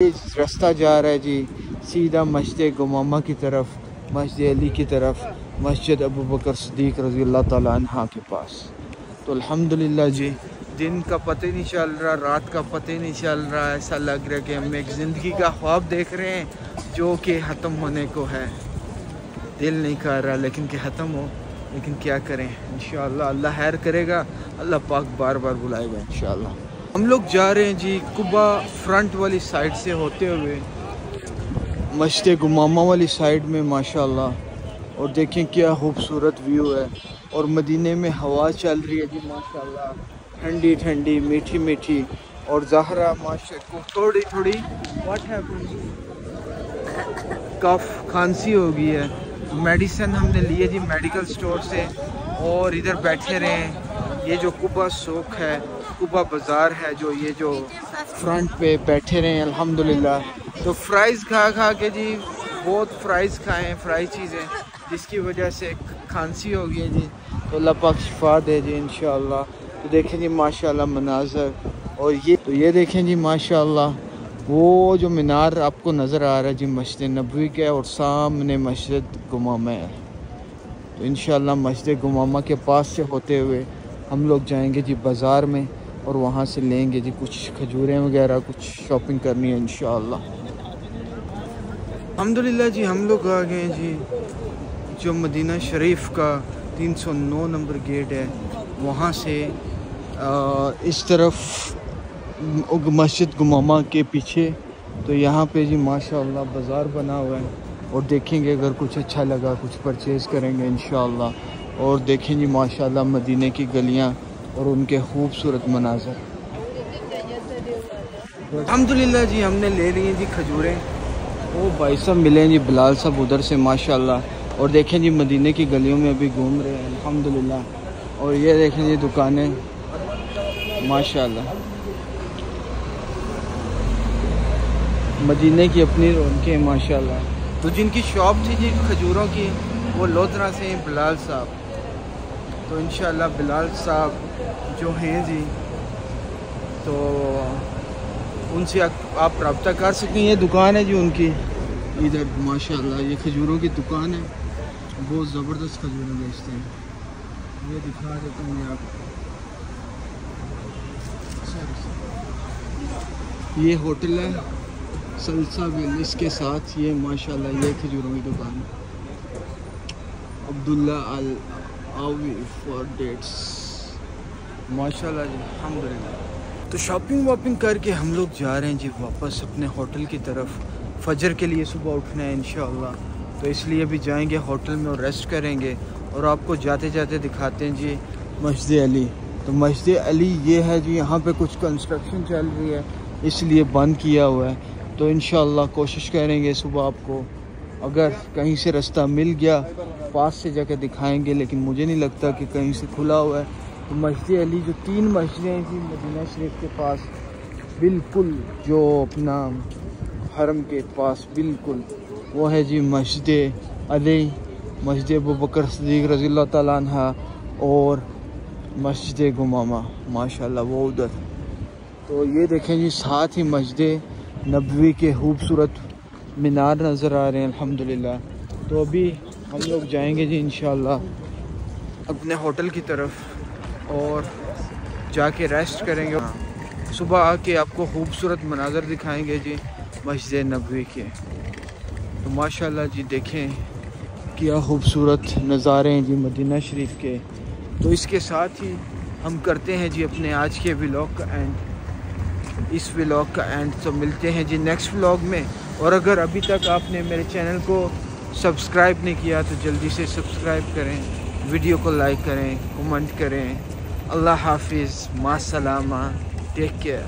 रास्ता जा रहा है जी, सीधा मस्जिद गुमामा की तरफ़, मस्जिद अली की तरफ़, मस्जिद अबू बकर सदीक रज़ी अल्लाह के पास। तो अल्हम्दुलिल्लाह जी, दिन का पता ही नहीं चल रहा, रात का पता ही नहीं चल रहा, ऐसा लग रहा है कि हम एक ज़िंदगी का ख्वाब देख रहे हैं, जो कि ख़त्म होने को है। दिल नहीं कर रहा, लेकिन कि ख़त्म हो, लेकिन क्या करें इन अल्लाह हैर करेगा, अल्लाह पाक बार बार बुलाएगा इन हम लोग जा रहे हैं जी कुबा फ्रंट वाली साइड से होते हुए। मस्जिद गुमामा वाली साइड में, माशाल्लाह। और देखें क्या खूबसूरत व्यू है। और मदीने में हवा चल रही है जी, माशाल्लाह। ठंडी ठंडी, मीठी मीठी। और जहरा, माशा को थोड़ी थोड़ी व्हाट कफ खांसी हो गई है। मेडिसिन हमने लिए जी मेडिकल स्टोर से। और इधर बैठे रहे। ये जो कुबा सोख है कुबा बाज़ार है जो ये जो फ्रंट पे बैठे रहे अल्हम्दुलिल्लाह। तो फ्राइज़ खा खा के जी, बहुत फ्राइज़ खाए हैं फ्राई चीज़ें, जिसकी वजह से खांसी हो गई है जी। तो अल्लाह पाक शिफा दे जी इन तो देखें जी माशाल्लाह मनाजर। और ये तो ये देखें जी माशाल्लाह वो जो मीनार आपको नज़र आ रहा है जी, मस्जिद नबी के, और सामने मस्जिद गुमामा है तो इन मस्जिद गुमामा के पास से होते हुए हम लोग जाएँगे जी बाज़ार में। और वहाँ से लेंगे जी कुछ खजूरें वगैरह कुछ शॉपिंग करनी है इन अलहमदिल्ला जी हम लोग आ गए जी जो मदीना शरीफ का 309 नंबर गेट है वहाँ से आ, इस तरफ़ मस्जिद गुमामा के पीछे तो यहाँ पे जी माशाल्लाह बाज़ार बना हुआ है और देखेंगे अगर कुछ अच्छा लगा कुछ परचेज़ करेंगे इन और देखें जी माशाल्लाह मदीने की गलियाँ और उनके खूबसूरत मनाजर। अलहमदिल्ला जी, हमने ले ली हैं जी खजूरें। वो भाई साहब, मिले हैं जी बिलाल साहब उधर से, माशाल्लाह। और देखें जी, मदीने की गलियों में अभी घूम रहे हैं, अल्हम्दुलिल्लाह। और ये देखें जी, दुकानें। माशाल्लाह। मदीने की अपनी रौनकें, माशाल्लाह। तो जिनकी शॉप थी जी खजूरों की, वो लोधरा से हैं, बिलाल साहब। तो इन बिलाल साहब जो हैं जी तो उनसे आप रबता कर सकते हैं ये दुकान है जी उनकी। इधर माशाल्लाह, ये खजूरों की दुकान है। बहुत ज़बरदस्त खजूरें बेचते हैं। ये दिखा देता हूँ मैं आपको। ये होटल है, सलसा विल इसके साथ। ये माशाल्लाह, ये खजूरों की दुकान है। अब्दुल्ला अल आवी फॉर डेट्स माशाल्लाह जी अलहमदिल्ला तो शॉपिंग वॉपिंग करके हम लोग जा रहे हैं जी वापस अपने होटल की तरफ़। फजर के लिए सुबह उठना है इन तो इसलिए भी जाएँगे होटल में और रेस्ट करेंगे। और आपको जाते जाते दिखाते हैं जी मस्जिद अली। तो मस्जिद अली ये है जी, यहाँ पे कुछ कंस्ट्रक्शन चल रही है, इसलिए बंद किया हुआ है। तो इन कोशिश करेंगे सुबह आपको। अगर कहीं से रास्ता मिल गया, पास से जाकर दिखाएँगे, लेकिन मुझे नहीं लगता कि कहीं से खुला हुआ है। तो मस्जिद अली, जो तीन मस्जिदें जी, मदीना शरीफ के पास, बिल्कुल जो अपना हरम के पास, बिल्कुल, वो है जी मस्जिद अली, मस्जिद अबू बकर सदीक रज़ी और मस्जिद गुमामा, माशाल्लाह, वो उधर। तो ये देखें जी, साथ ही मस्जिद नबवी के खूबसूरत मीनार नज़र आ रहे हैं, अल्हम्दुलिल्लाह। तो अभी हम लोग जाएँगे जी इन अपने होटल की तरफ़ और जाके रेस्ट करेंगे। सुबह आके आपको खूबसूरत मनाजर दिखाएँगे जी, मस्जिद नबवी के। तो माशाल्लाह जी, देखें क्या खूबसूरत नज़ारे हैं जी, मदीना शरीफ के। तो इसके साथ ही हम करते हैं जी अपने आज के व्लॉग का एंड इस व्लॉग का एंड तो मिलते हैं जी नेक्स्ट व्लॉग में। और अगर अभी तक आपने मेरे चैनल को सब्सक्राइब नहीं किया तो जल्दी से सब्सक्राइब करें, वीडियो को लाइक करें, कमेंट करें। अल्लाह हाफिज़ मासलामा टेक केयर।